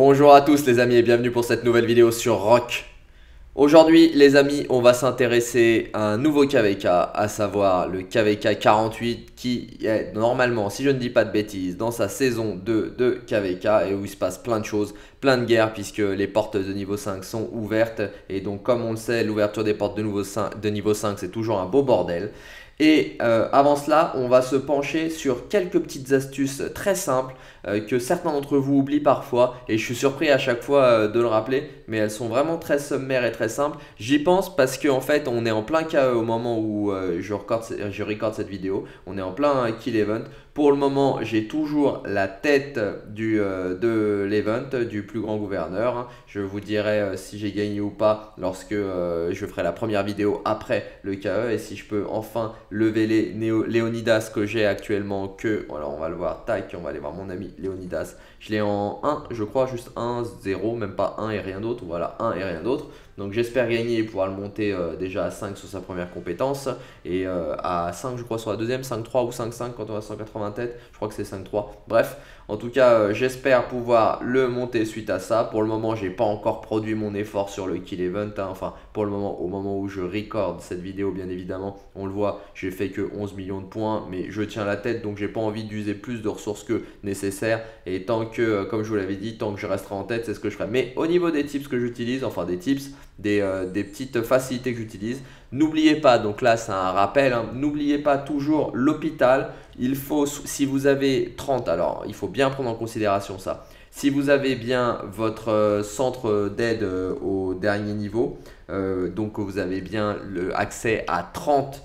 Bonjour à tous les amis et bienvenue pour cette nouvelle vidéo sur Rock. Aujourd'hui les amis on va s'intéresser à un nouveau KVK, à savoir le KVK 48 qui est normalement, si je ne dis pas de bêtises, dans sa saison 2 de KVK et où il se passe plein de choses, plein de guerres puisque les portes de niveau 5 sont ouvertes et donc comme on le sait l'ouverture des portes de, de niveau 5 c'est toujours un beau bordel. Et euh, avant cela, on va se pencher sur quelques petites astuces très simples euh, que certains d'entre vous oublient parfois. Et je suis surpris à chaque fois euh, de le rappeler, mais elles sont vraiment très sommaires et très simples. J'y pense parce qu'en en fait, on est en plein KE au moment où je, record, je cette vidéo. On est en plein kill event. Pour le moment, j'ai toujours la tête du, de l'event, du plus grand gouverneur. Je vous dirai si j'ai gagné ou pas lorsque je ferai la première vidéo après le KE et si je peux enfin lever les Léonidas que j'ai actuellement que, voilà, on va le voir, tac, on va aller voir mon ami Léonidas. Je l'ai en 1, je crois, juste 1, 0, même pas 1 et rien d'autre, voilà, 1 et rien d'autre. Donc j'espère gagner et pouvoir le monter euh, déjà à 5 sur sa première compétence et euh, à 5 je crois sur la deuxième, 5-3 ou 5-5 quand on a 180 têtes, je crois que c'est 5-3. Bref, en tout cas euh, j'espère pouvoir le monter suite à ça. Pour le moment j'ai pas encore produit mon effort sur le kill event, hein. enfin pour le moment au moment où je record cette vidéo bien évidemment, on le voit, j'ai fait que 11 millions de points mais je tiens la tête donc j'ai pas envie d'user plus de ressources que nécessaire et tant que, comme je vous l'avais dit, tant que je resterai en tête c'est ce que je ferai. Mais au niveau des tips que j'utilise, enfin des tips, euh, des, petites facilités que j'utilise. N'oubliez pas, donc là c'est un rappel, hein, n'oubliez pas toujours l'hôpital. Il faut, si vous avez 30, alors il faut bien prendre en considération ça. Si vous avez bien votre euh, centre d'aide euh, au dernier niveau, donc vous avez bien le accès à 30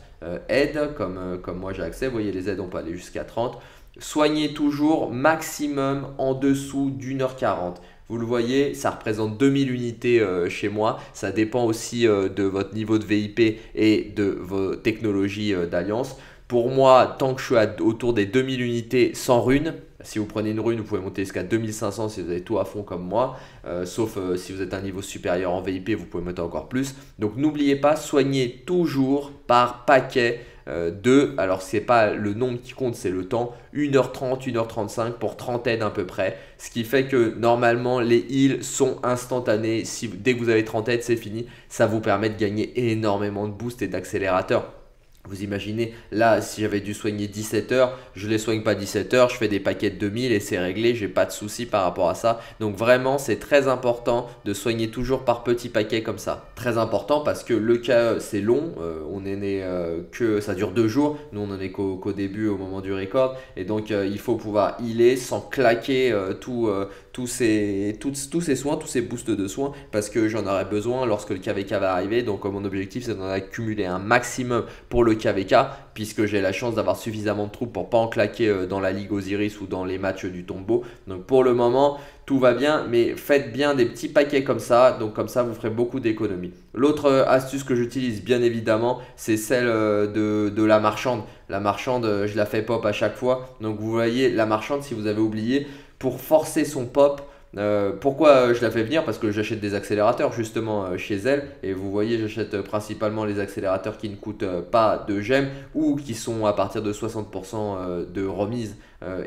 aides, comme, comme moi j'ai accès, vous voyez les aides on peut aller jusqu'à 30. Soignez toujours maximum en dessous d'une heure 40. Vous le voyez, ça représente 2000 unités euh, chez moi. Ça dépend aussi euh, de votre niveau de VIP et de vos technologies euh, d'alliance. Pour moi, tant que je suis autour des 2000 unités sans rune, si vous prenez une rune, vous pouvez monter jusqu'à 2500 si vous avez tout à fond comme moi. sauf si vous êtes un niveau supérieur en VIP, vous pouvez monter encore plus. Donc n'oubliez pas, soignez toujours par paquet euh, 2, alors c'est pas le nombre qui compte, c'est le temps, 1h30, 1h35 pour 30 aides à peu près. Ce qui fait que normalement les heals sont instantanés. Si, dès que vous avez 30 aides, c'est fini. Ça vous permet de gagner énormément de boost et d'accélérateur. Vous imaginez, là, si j'avais dû soigner 17 heures, je les soigne pas 17 heures, je fais des paquets de 2000 et c'est réglé, j'ai pas de souci par rapport à ça. Donc vraiment, c'est très important de soigner toujours par petits paquets comme ça. Très important parce que le KE, c'est long, euh, on est né euh, que ça dure deux jours, nous on en est qu'au début au moment du record et donc euh, il faut pouvoir healer sans claquer tout, tous, ces, tous, ces soins, tous ces boosts de soins parce que j'en aurai besoin lorsque le KVK va arriver. Donc mon objectif, c'est d'en accumuler un maximum pour le KVK puisque j'ai la chance d'avoir suffisamment de troupes pour pas en claquer euh, dans la Ligue Osiris ou dans les matchs du tombeau. Donc pour le moment, tout va bien, mais faites bien des petits paquets comme ça, donc comme ça vous ferez beaucoup d'économies. L'autre euh, astuce que j'utilise bien évidemment, c'est celle euh, de, de, la marchande. La marchande, je la fais pop à chaque fois, donc vous voyez la marchande si vous avez oublié, pour forcer son pop, euh, pourquoi euh, je la fais venir? Parce que j'achète des accélérateurs justement euh, chez elle. Et vous voyez, j'achète principalement les accélérateurs qui ne coûtent pas de gemmes ou qui sont à partir de 60% de remise.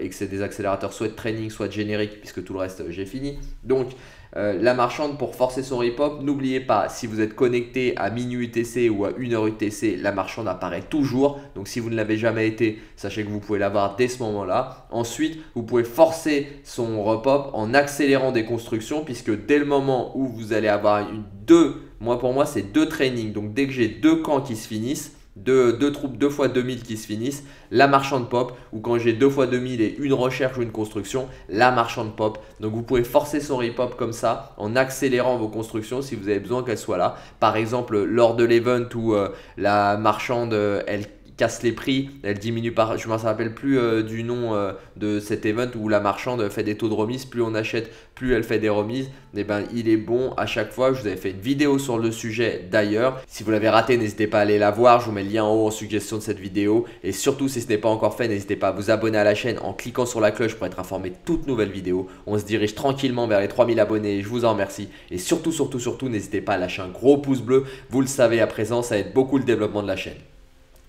et que c'est des accélérateurs soit training, soit générique, puisque tout le reste j'ai fini. Donc euh, la marchande pour forcer son rip-hop. N'oubliez pas, si vous êtes connecté à minuit UTC ou à 1h UTC, la marchande apparaît toujours. Donc si vous ne l'avez jamais été, sachez que vous pouvez l'avoir dès ce moment-là. Ensuite, vous pouvez forcer son rip-hop en accélérant des constructions puisque dès le moment où vous allez avoir deux, moi pour moi c'est deux trainings. Donc dès que j'ai deux camps qui se finissent, deux, troupes deux fois 2000 qui se finissent, la marchande pop, ou quand j'ai deux fois 2000 et une recherche ou une construction, la marchande pop. Donc vous pouvez forcer son repop comme ça en accélérant vos constructions si vous avez besoin qu'elle soit là. Par exemple, lors de l'event où euh, la marchande, euh, elle casse les prix, elle diminue par, je ne me rappelle plus euh, du nom euh, de cet event où la marchande fait des taux de remise, plus on achète, plus elle fait des remises, et eh ben il est bon à chaque fois, je vous avais fait une vidéo sur le sujet d'ailleurs, si vous l'avez raté n'hésitez pas à aller la voir, je vous mets le lien en haut en suggestion de cette vidéo, et surtout si ce n'est pas encore fait, n'hésitez pas à vous abonner à la chaîne en cliquant sur la cloche pour être informé de toutes nouvelles vidéos, on se dirige tranquillement vers les 3000 abonnés, je vous en remercie, et surtout surtout surtout n'hésitez pas à lâcher un gros pouce bleu, vous le savez à présent, ça aide beaucoup le développement de la chaîne.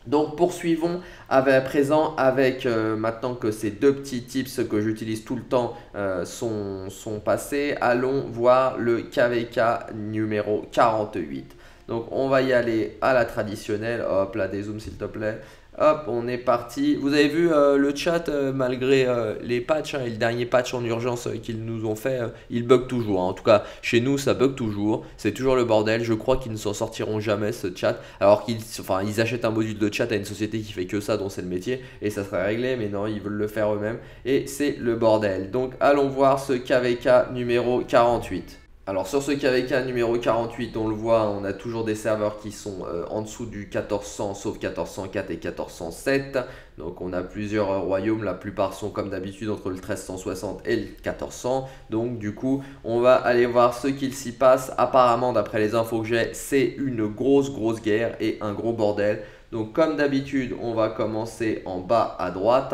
Donc poursuivons à présent avec, euh, maintenant que ces deux petits tips que j'utilise tout le temps euh, sont, passés, allons voir le KVK numéro 48. Donc on va y aller à la traditionnelle, hop là dézoom s'il te plaît, Hop, on est parti. Vous avez vu euh, le chat, euh, malgré euh, les patchs hein, et le dernier patch en urgence qu'ils nous ont fait, il bug toujours. Hein. En tout cas, chez nous, ça bug toujours. C'est toujours le bordel. Je crois qu'ils ne s'en sortiront jamais, ce chat. Alors qu'ils enfin, ils achètent un module de chat à une société qui fait que ça, dont c'est le métier. Et ça serait réglé, mais non, ils veulent le faire eux-mêmes. Et c'est le bordel. Donc, allons voir ce KVK numéro 48. Alors sur ce KVK numéro 48, on le voit, on a toujours des serveurs qui sont euh, en dessous du 1400, sauf 1404 et 1407. Donc on a plusieurs royaumes, la plupart sont comme d'habitude entre le 1360 et le 1400. Donc du coup, on va aller voir ce qu'il s'y passe. Apparemment, d'après les infos que j'ai, c'est une grosse grosse guerre et un gros bordel. Donc comme d'habitude, on va commencer en bas à droite.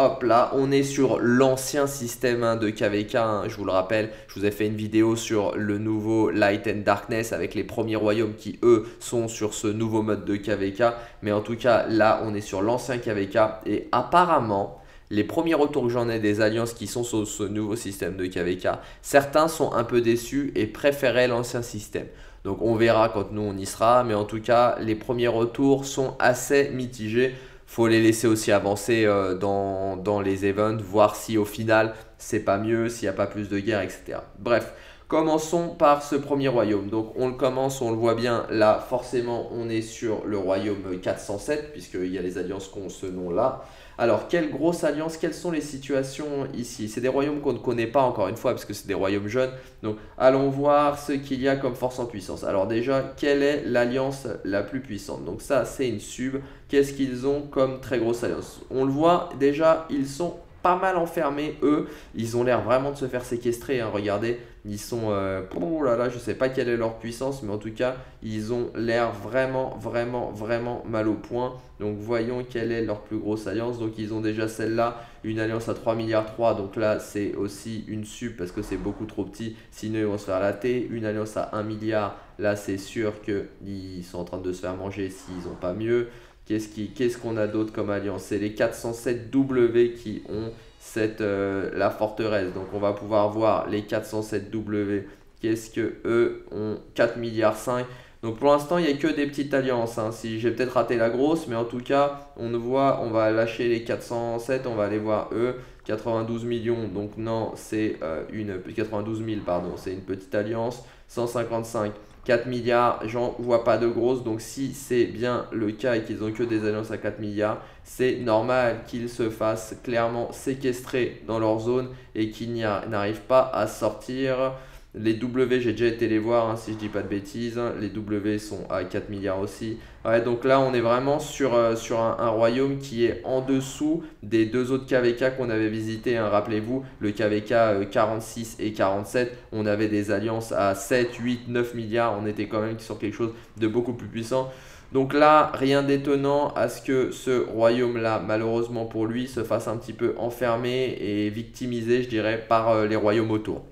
Hop là, on est sur l'ancien système hein, de KVK, hein, je vous le rappelle, je vous ai fait une vidéo sur le nouveau Light and Darkness avec les premiers royaumes qui eux sont sur ce nouveau mode de KVK. Mais en tout cas là on est sur l'ancien KVK et apparemment les premiers retours que j'en ai des alliances qui sont sur ce nouveau système de KVK, certains sont un peu déçus et préféraient l'ancien système. Donc on verra quand nous on y sera, mais en tout cas les premiers retours sont assez mitigés faut les laisser aussi avancer euh, dans, les events, voir si au final c'est pas mieux, s'il n'y a pas plus de guerre, etc. Bref, commençons par ce premier royaume. Donc on le commence, on le voit bien, là forcément on est sur le royaume 407, puisqu'il y a les alliances qui ont ce nom-là. Alors, quelle grosse alliance Quelles sont les situations ici? C'est des royaumes qu'on ne connaît pas encore une fois, parce que c'est des royaumes jeunes. Donc, allons voir ce qu'il y a comme force en puissance. Alors déjà, quelle est l'alliance la plus puissante? Donc ça, c'est une sub. Qu'est-ce qu'ils ont comme très grosse alliance? On le voit déjà, ils sont pas mal enfermés, eux. Ils ont l'air vraiment de se faire séquestrer. Hein. Regardez, ils sont. Euh, oh là là, je sais pas quelle est leur puissance, mais en tout cas, ils ont l'air vraiment, vraiment, vraiment mal au point. Donc, voyons quelle est leur plus grosse alliance. Donc, ils ont déjà celle-là, une alliance à 3 milliards 3. Donc là, c'est aussi une sub parce que c'est beaucoup trop petit. Sinon, ils vont se faire latter. Une alliance à 1 milliard. Là, c'est sûr qu'ils sont en train de se faire manger s'ils n'ont pas mieux. Qu'est-ce qu'on a d'autre comme alliance? C'est les 407W qui ont cette, euh, la forteresse. Donc on va pouvoir voir les 407W. Qu'est-ce que eux ont? 4 milliards 5. Donc pour l'instant, il n'y a que des petites alliances. Hein. Si j'ai peut-être raté la grosse, mais en tout cas, on voit, on va lâcher les 407, on va aller voir eux. 92 millions, donc non, c'est euh, une 92 000, pardon, c'est une petite alliance. 155 4 milliards, j'en vois pas de grosses. Donc si c'est bien le cas et qu'ils ont que des alliances à 4 milliards, c'est normal qu'ils se fassent clairement séquestrer dans leur zone et qu'ils n'arrivent pas à sortir. Les W, j'ai déjà été les voir, hein, si je dis pas de bêtises. Les W sont à 4 milliards aussi. Ouais, donc là, on est vraiment sur, euh, un, royaume qui est en dessous des deux autres KVK qu'on avait visités. Hein. Rappelez-vous, le KVK 46 euh, et 47, on avait des alliances à 7, 8, 9 milliards. On était quand même sur quelque chose de beaucoup plus puissant. Donc là, rien d'étonnant à ce que ce royaume-là, malheureusement pour lui, se fasse un petit peu enfermer et victimisé, je dirais, par euh, les royaumes autour.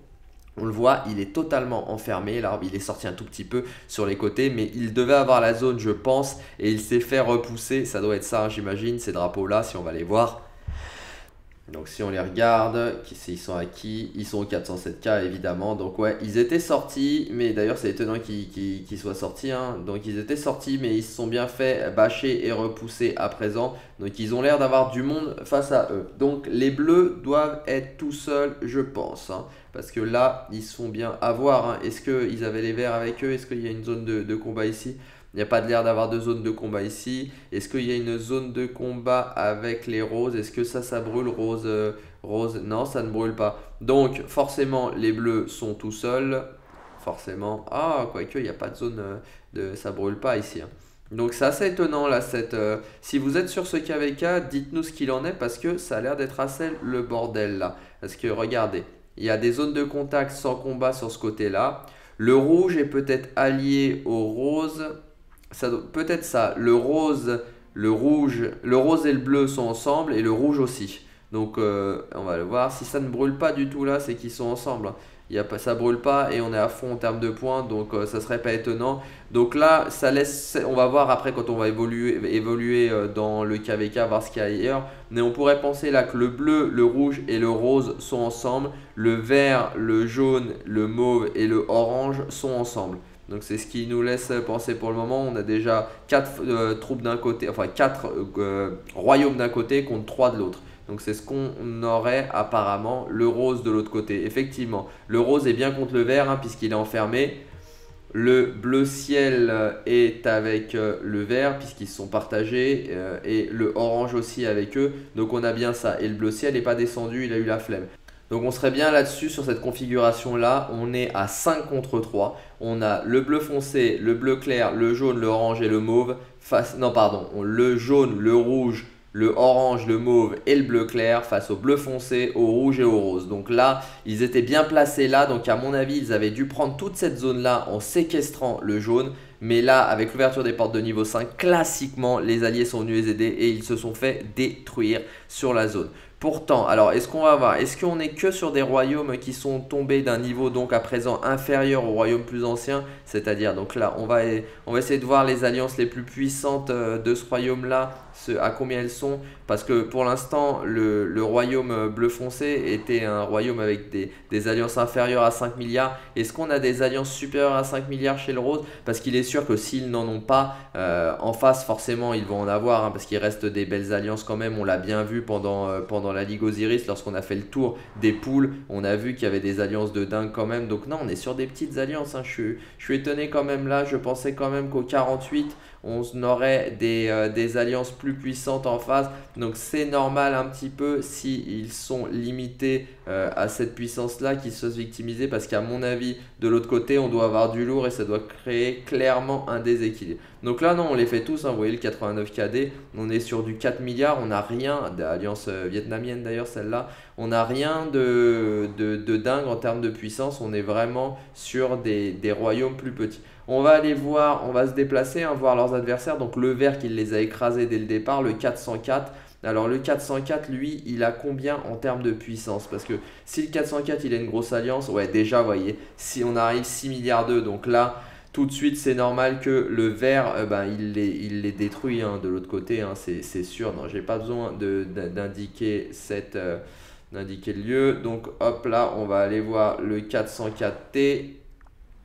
On le voit, il est totalement enfermé. L'arbre, il est sorti un tout petit peu sur les côtés, mais il devait avoir la zone, je pense, et il s'est fait repousser. Ça doit être ça, j'imagine, ces drapeaux-là, si on va les voir. Donc si on les regarde, ils sont à qui Ils sont au 407K évidemment. Donc ouais, ils étaient sortis, mais d'ailleurs c'est étonnant qu'ils soient sortis. Hein. Donc ils étaient sortis, mais ils se sont bien fait bâcher et repousser à présent. Donc ils ont l'air d'avoir du monde face à eux. Donc les bleus doivent être tout seuls, je pense. Hein. Parce que là, ils se font bien avoir. Hein. Est-ce qu'ils avaient les verts avec eux? Est-ce qu'il y a une zone de combat ici? Il n'y a pas de l'air d'avoir de zone de combat ici. Est-ce qu'il y a une zone de combat avec les roses? Est-ce que ça, ça brûle rose, euh, rose? Non, ça ne brûle pas. Donc, forcément, les bleus sont tout seuls. Forcément. Ah, quoique, il n'y a pas de zone euh, de... Ça brûle pas ici. Hein. Donc, c'est assez étonnant, là, cette... Euh, si vous êtes sur ce KVK, dites-nous ce qu'il en est, parce que ça a l'air d'être assez le bordel, là. Parce que, regardez, il y a des zones de contact sans combat sur ce côté-là. Le rouge est peut-être allié au rose peut-être ça. Le rose, le rouge, le rose et le bleu sont ensemble et le rouge aussi. Donc euh, on va le voir. Si ça ne brûle pas du tout là, c'est qu'ils sont ensemble. y a pas, ça brûle pas et on est à fond en termes de points, donc ça ça serait pas étonnant. Donc là, ça laisse, on va voir après quand on va évoluer, évoluer dans le KVK, voir ce qu'il y a ailleurs. Mais on pourrait penser là que le bleu, le rouge et le rose sont ensemble, le vert, le jaune, le mauve et le orange sont ensemble. Donc c'est ce qui nous laisse penser pour le moment. On a déjà 4 euh, troupes d'un côté, enfin 4 euh, royaumes d'un côté contre 3 de l'autre. Donc c'est ce qu'on aurait apparemment le rose de l'autre côté. Effectivement, le rose est bien contre le vert hein, puisqu'il est enfermé. Le bleu ciel est avec euh, le vert puisqu'ils sont partagés et le orange aussi avec eux. Donc on a bien ça. Et le bleu ciel n'est pas descendu, il a eu la flemme. Donc on serait bien là-dessus sur cette configuration là. On est à 5 contre 3. On a le bleu foncé, le bleu clair, le jaune, le orange et le mauve. Face, non pardon, le jaune, le rouge, le orange, le mauve et le bleu clair face au bleu foncé, au rouge et au rose. Donc là, ils étaient bien placés là. Donc à mon avis, ils avaient dû prendre toute cette zone-là en séquestrant le jaune. Mais là, avec l'ouverture des portes de niveau 5, classiquement, les alliés sont venus les aider et ils se sont fait détruire sur la zone. Pourtant, alors est-ce qu'on va voir Est-ce qu'on est que sur des royaumes qui sont tombés d'un niveau donc à présent inférieur aux royaumes plus anciens C'est-à-dire, donc là, on va, on va essayer de voir les alliances les plus puissantes euh, de ce royaume-là, à combien elles sont. Parce que pour l'instant, le, royaume bleu foncé était un royaume avec des, alliances inférieures à 5 milliards. Est-ce qu'on a des alliances supérieures à 5 milliards chez le rose? Parce qu'il est sûr que s'ils n'en ont pas, euh, en face, forcément, ils vont en avoir. Hein, parce qu'il reste des belles alliances quand même. On l'a bien vu pendant, euh, pendant la Ligue Osiris, lorsqu'on a fait le tour des poules. On a vu qu'il y avait des alliances de dingue quand même. Donc non, on est sur des petites alliances. Hein. Je, je suis étonné quand même là. Je pensais quand même qu'au 48, on aurait euh, des, alliances plus puissantes en face. Donc c'est normal un petit peu s'ils sont limités euh, à cette puissance-là qu'ils se victimiser parce qu'à mon avis, de l'autre côté, on doit avoir du lourd et ça doit créer clairement un déséquilibre. Donc là, non, on les fait tous. Hein. vous voyez le 89 KD, on est sur du 4 milliards, on n'a rien, d'alliance euh, vietnamienne d'ailleurs celle-là, on n'a rien de, dingue en termes de puissance, on est vraiment sur des, des royaumes plus petits. On va aller voir, on va se déplacer, hein, voir leurs adversaires. Donc le vert qui les a écrasés dès le départ, le 404. Alors le 404, lui, il a combien en termes de puissance? Parce que si le 404, il a une grosse alliance, ouais déjà, vous voyez, si on arrive 6 milliards 2, donc là, tout de suite, c'est normal que le vert, euh, ben, il, les, détruit hein, de l'autre côté, hein, c'est sûr. Non, j'ai pas besoin d'indiquer cette... Euh, d'indiquer le lieu. Donc hop là, on va aller voir le 404T.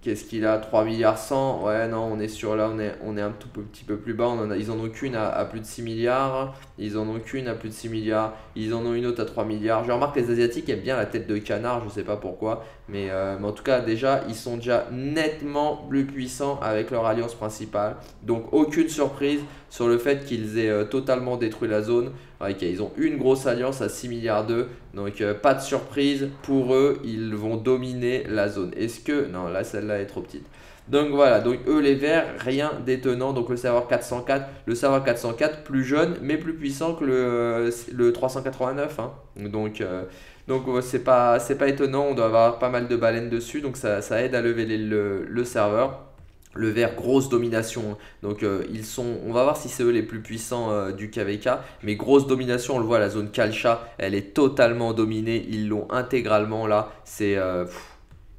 Qu'est-ce qu'il a? 3 milliards 100 Ouais, non, on est sur là, on est, on est un tout petit peu plus bas. Ils en ont qu'une à, plus de 6 milliards. Ils en ont qu'une à plus de 6 milliards. Ils en ont une autre à 3 milliards. Je remarque que les Asiatiques aiment bien la tête de canard, je sais pas pourquoi. Mais, euh, mais en tout cas, déjà, ils sont déjà nettement plus puissants avec leur alliance principale. Donc, aucune surprise sur le fait qu'ils aient euh, totalement détruit la zone. ils ont une grosse alliance à 6 milliards 2. Donc euh, pas de surprise pour eux, ils vont dominer la zone. Est-ce que... Non, là celle-là est trop petite. Donc voilà, donc eux les verts, rien d'étonnant. Donc le serveur 404, le serveur 404 plus jeune mais plus puissant que le, euh, le 389. Hein. Donc donc c'est pas, pas étonnant, on doit avoir pas mal de baleines dessus. Donc ça, aide à lever le, serveur. Le vert, grosse domination. Donc euh, ils sont, on va voir si c'est eux les plus puissants euh, du KVK. Mais grosse domination, on le voit, la zone Kalcha, elle est totalement dominée. Ils l'ont intégralement là. C'est... Euh,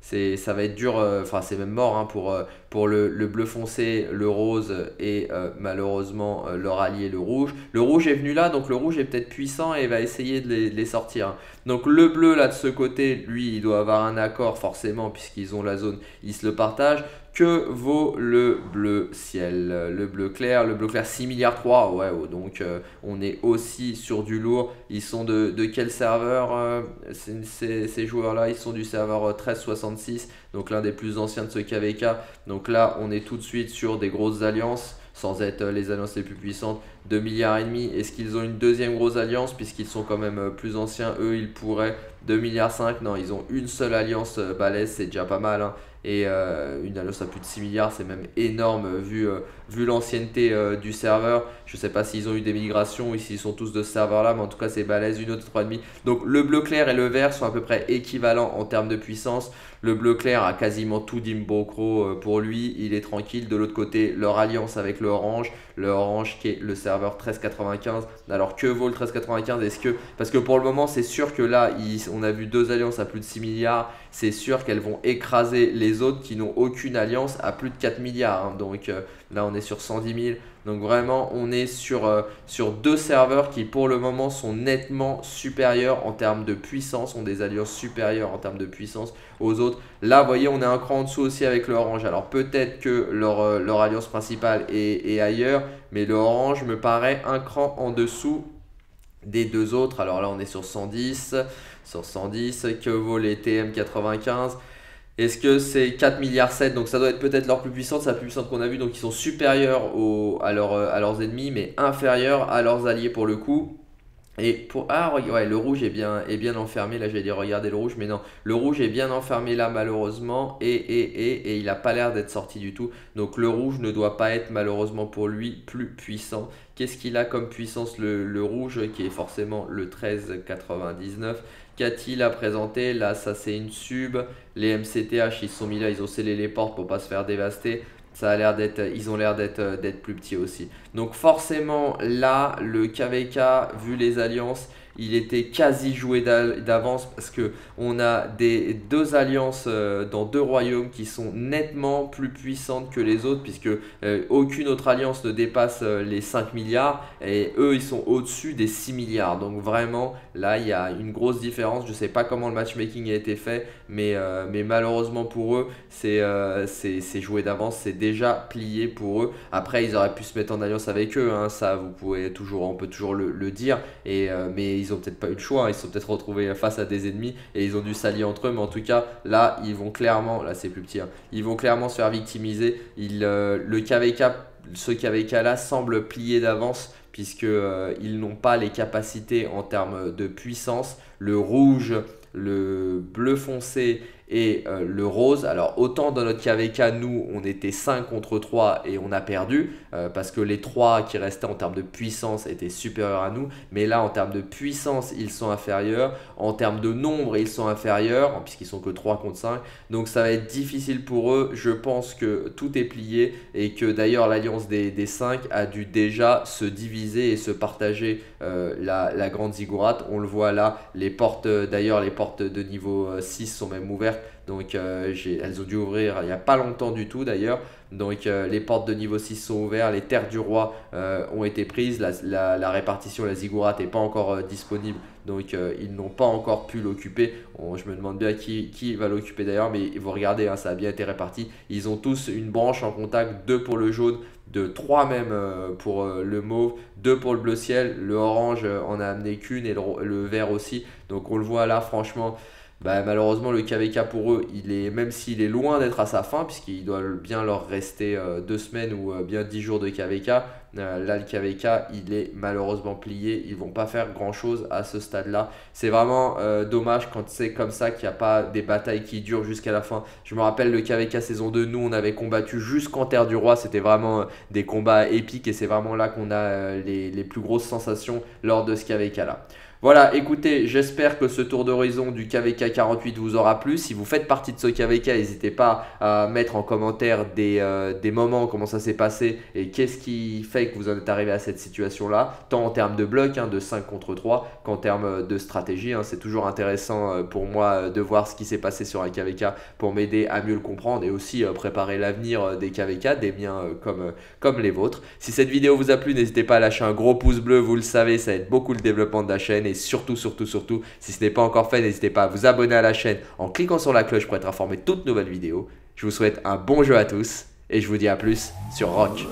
ça va être dur, enfin c'est même mort hein, pour, pour le, bleu foncé, le rose et malheureusement leur allié le rouge. Le rouge est venu là, donc le rouge est peut-être puissant et va essayer de les, sortir. Donc le bleu là de ce côté, lui, il doit avoir un accord forcément puisqu'ils ont la zone, ils se le partagent que vaut le bleu ciel? Le bleu clair, le bleu clair 6 milliards 3, ouais, oh, donc euh, on est aussi sur du lourd. Ils sont de, quel serveur euh, ces, joueurs-là? Ils sont du serveur 1366, euh, donc l'un des plus anciens de ce KVK. Donc là, on est tout de suite sur des grosses alliances sans être les alliances les plus puissantes, 2 milliards et demi. Est-ce qu'ils ont une deuxième grosse alliance puisqu'ils sont quand même plus anciens Eux, ils pourraient 2 milliards 5. Non, ils ont une seule alliance balèze, c'est déjà pas mal. Hein et euh, une alliance à plus de 6 milliards, c'est même énorme vu, euh, vu l'ancienneté euh, du serveur. Je ne sais pas s'ils ont eu des migrations ou s'ils sont tous de ce serveur-là, mais en tout cas c'est balèze, une autre 3,5. Donc le bleu clair et le vert sont à peu près équivalents en termes de puissance. Le bleu clair a quasiment tout d'Imbocro pour lui, il est tranquille. De l'autre côté, leur alliance avec le orange, le orange qui est le serveur 1395. Alors que vaut le 1395 Est-ce que parce que pour le moment c'est sûr que là On a vu deux alliances à plus de 6 milliards. C'est sûr qu'elles vont écraser les autres qui n'ont aucune alliance à plus de 4 milliards. Hein. Donc euh, là, on est sur 110 000. Donc vraiment, on est sur, euh, sur deux serveurs qui pour le moment sont nettement supérieurs en termes de puissance, ont des alliances supérieures en termes de puissance aux autres. Là, vous voyez, on est un cran en dessous aussi avec le orange. Alors peut-être que leur, euh, alliance principale est, ailleurs, mais le orange me paraît un cran en dessous des deux autres. Alors là, on est sur 110. Sur 110, que vaut les TM95 est-ce que c'est 4 milliards 7 Donc ça doit être peut-être leur plus puissante, c'est la plus puissante qu'on a vue. Donc ils sont supérieurs à, à leurs ennemis, mais inférieurs à leurs alliés pour le coup. Et pour. Ah, ouais, le rouge est bien, est bien enfermé. Là, j'allais dire regardez le rouge, mais non. Le rouge est bien enfermé là, malheureusement. Et, et, et, et il n'a pas l'air d'être sorti du tout. Donc, le rouge ne doit pas être, malheureusement pour lui, plus puissant. Qu'est-ce qu'il a comme puissance, le, le, rouge, qui est forcément le 1399 Qu'a-t-il à présenter? Là, ça, c'est une sub. Les MCTH, ils sont mis là, ils ont scellé les portes pour pas se faire dévaster ça a l'air d'être, ils ont l'air d'être, euh, d'être plus petits aussi. Donc forcément là, le KVK, vu les alliances, il était quasi joué d'avance parce que on a des deux alliances euh, dans deux royaumes qui sont nettement plus puissantes que les autres puisque euh, aucune autre alliance ne dépasse euh, les 5 milliards et eux ils sont au-dessus des 6 milliards. Donc vraiment là il y a une grosse différence. Je sais pas comment le matchmaking a été fait mais, mais malheureusement pour eux c'est joué d'avance, c'est déjà plié pour eux. Après ils auraient pu se mettre en alliance avec eux, hein, ça vous pouvez toujours, on peut toujours le, le dire et mais ils ont peut-être pas eu le choix, ils se sont peut-être retrouvés face à des ennemis et ils ont dû s'allier entre eux, mais en tout cas, là, ils vont clairement, là c'est plus petit, hein, ils vont clairement se faire victimiser. Euh, le KVK, ce KVK là semble plier d'avance puisqu'ils euh, n'ont pas les capacités en termes de puissance. Le rouge, le bleu foncé et euh, le rose. Alors autant dans notre KVK, nous, on était 5 contre 3 et on a perdu euh, parce que les 3 qui restaient en termes de puissance étaient supérieurs à nous. Mais là, en termes de puissance, ils sont inférieurs. En termes de nombre, ils sont inférieurs puisqu'ils sont que 3 contre 5. Donc ça va être difficile pour eux. Je pense que tout est plié et que d'ailleurs l'alliance des, des, 5 a dû déjà se diviser et se partager euh, la, la, grande ziggurat. On le voit là, les portes, d'ailleurs les portes de niveau 6 sont même ouvertes donc euh, elles ont dû ouvrir il n'y a pas longtemps du tout d'ailleurs. Donc euh, les portes de niveau 6 sont ouvertes, les terres du roi euh, ont été prises, la, répartition, la ziggurat n'est pas encore disponible, donc ils n'ont pas encore pu l'occuper. je me demande bien qui, va l'occuper d'ailleurs, mais vous regardez, hein, ça a bien été réparti. Ils ont tous une branche en contact, deux pour le jaune, de 3 même pour le mauve, 2 pour le bleu ciel, le orange en a amené qu'une et le, le, vert aussi. Donc on le voit là, franchement, bah, malheureusement le KVK pour eux, il est, même s'il est loin d'être à sa fin, puisqu'il doit bien leur rester euh, deux semaines ou euh, bien dix jours de KVK, euh, là le KVK il est malheureusement plié, ils vont pas faire grand chose à ce stade là. C'est vraiment dommage quand c'est comme ça qu'il n'y a pas des batailles qui durent jusqu'à la fin. Je me rappelle le KVK saison 2, nous on avait combattu jusqu'en Terre du Roi, c'était vraiment des combats épiques et c'est vraiment là qu'on a les, les plus grosses sensations lors de ce KVK là. Voilà, écoutez, j'espère que ce tour d'horizon du KVK 48 vous aura plu. Si vous faites partie de ce KVK, n'hésitez pas à mettre en commentaire des, euh, des moments, comment ça s'est passé et qu'est-ce qui fait que vous en êtes arrivé à cette situation-là, tant en termes de bloc, hein, de 5 contre 3, qu'en termes de stratégie. Hein. C'est toujours intéressant euh, pour moi euh, de voir ce qui s'est passé sur un KVK pour m'aider à mieux le comprendre et aussi préparer l'avenir des KVK, des miens comme, comme les vôtres. Si cette vidéo vous a plu, n'hésitez pas à lâcher un gros pouce bleu, vous le savez, ça aide beaucoup le développement de la chaîne et surtout, surtout, surtout, si ce n'est pas encore fait, n'hésitez pas à vous abonner à la chaîne en cliquant sur la cloche pour être informé de toutes nouvelles vidéos. Je vous souhaite un bon jeu à tous et je vous dis à plus sur Rock.